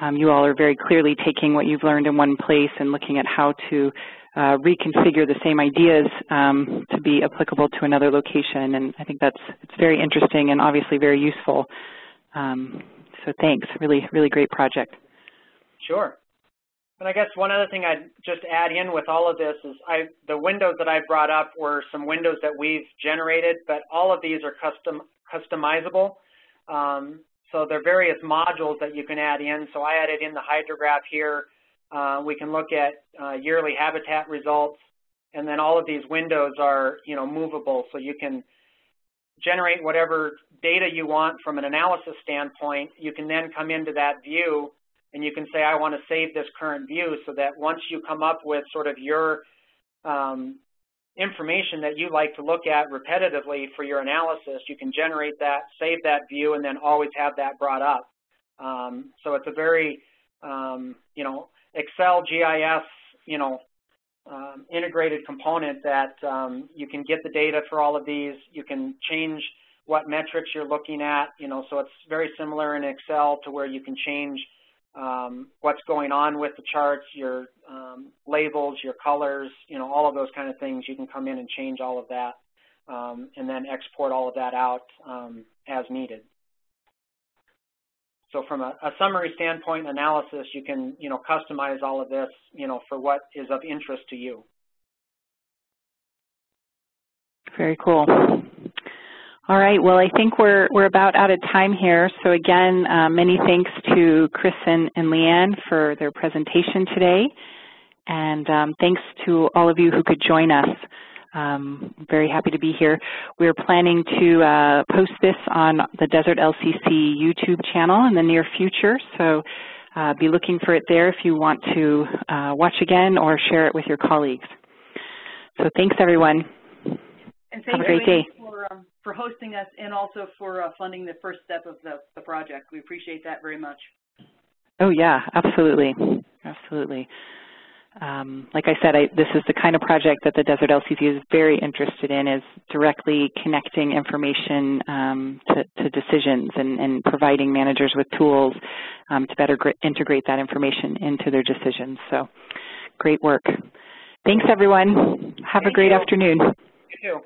A: um, you all are very clearly taking what you've learned in one place and looking at how to uh, reconfigure the same ideas um, to be applicable to another location. And I think that's it's very interesting and obviously very useful. Um, so thanks, really, really great project.
B: Sure. And I guess one other thing I'd just add in with all of this is I, the windows that I brought up were some windows that we've generated, but all of these are custom customizable. Um, so there are various modules that you can add in. So I added in the hydrograph here uh, we can look at uh, yearly habitat results, and then all of these windows are, you know, movable, so you can generate whatever data you want from an analysis standpoint. You can then come into that view, and you can say, I want to save this current view, so that once you come up with sort of your um, information that you like to look at repetitively for your analysis, you can generate that, save that view, and then always have that brought up. Um, so it's a very, um, you know, Excel GIS, you know, um, integrated component that um, you can get the data for all of these. You can change what metrics you're looking at, you know, so it's very similar in Excel to where you can change um, what's going on with the charts, your um, labels, your colors, you know, all of those kind of things. You can come in and change all of that um, and then export all of that out um, as needed. So from a, a, summary standpoint analysis, you can, you know, customize all of this, you know, for what is of interest to you.
A: Very cool. All right, well, I think we're, we're about out of time here. So again, uh, many thanks to Chris and, and Leanne for their presentation today. And um, thanks to all of you who could join us. Um, very happy to be here. We're planning to uh, post this on the Desert LCC YouTube channel in the near future, so uh, be looking for it there if you want to uh, watch again or share it with your colleagues. So thanks, everyone.
C: And
A: Have a great day.
C: For, um, for hosting us and also for uh, funding the first step of the, the project. We appreciate that very much.
A: Oh, yeah, absolutely. Absolutely. Um, like I said, I, this is the kind of project that the Desert LCC is very interested in, is directly connecting information um, to, to, decisions and, and, providing managers with tools um, to better integrate that information into their decisions. So great work. Thanks, everyone. Have
B: Thank
A: a great
B: you.
A: afternoon.
B: You too.